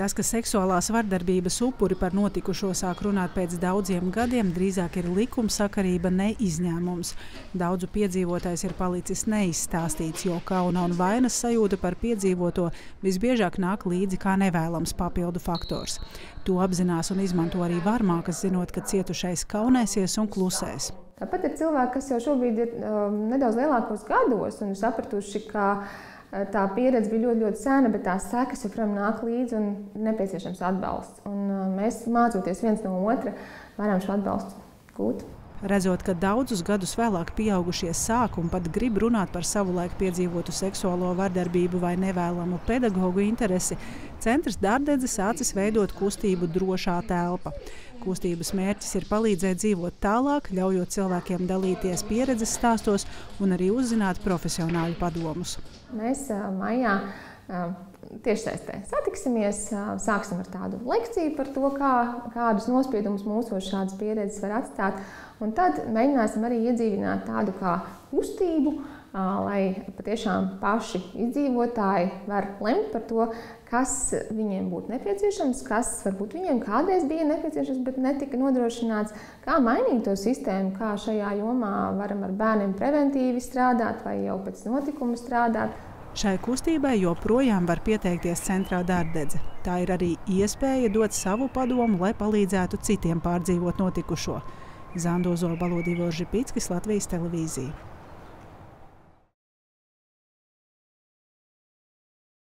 Tas, ka seksuālās vardarbības upuri par notikušo sāk runāt pēc daudziem gadiem, drīzāk ir likumsakarība, ne izņēmums. Daudzu piedzīvotājs ir palicis neizstāstīts, jo kauna un vainas sajūta par piedzīvoto visbiežāk nāk līdzi kā nevēlams papildu faktors. To apzinās un izmanto arī varmākas, zinot, ka cietušais kaunēsies un klusēs. Tāpat ir cilvēki, kas jau šobrīd ir um, nedaudz lielākos gados un ir sapratuši, ka Eh, tā pieredze bija ļoti, ļoti sena, bet tās sekas joprojām nāk līdzi un ir nepieciešams atbalsts. Un eh, mēs, mācoties viens no otra, varam šo atbalstu gūt. Redzot, ka daudzus gadus vēlāk pieaugušie sāk un pat grib runāt par savulaik piedzīvotu seksuālo vardarbību vai nevēlamu pedagoģu interesi, centrs Dārdedze sācis veidot kustību Drošā telpa. Kustības mērķis ir palīdzēt dzīvot tālāk, ļaujot cilvēkiem dalīties pieredzes stāstos un arī uzzināt profesionāļu padomus. Mēs maijā tiešsaistē satiksimies, sāksim ar tādu lekciju par to, kā, kādus nospiedumus mūsos šādas pieredzes var atstāt. Un tad mēģināsim arī iedzīvināt tādu kā kustību, lai patiešām paši izdzīvotāji var lemt par to, kas viņiem būtu nepieciešams, kas varbūt viņiem kādreiz bija nepieciešams, bet netika nodrošināts, kā mainīt to sistēmu, kā šajā jomā varam ar bērniem preventīvi strādāt vai jau pēc notikuma strādāt. Šai kustībai joprojām var pieteikties centrā dārdedze. Tā ir arī iespēja dot savu padomu, lai palīdzētu citiem pārdzīvot notikušo. Zandozo Balodīvo Žipickis, Latvijas televīzija.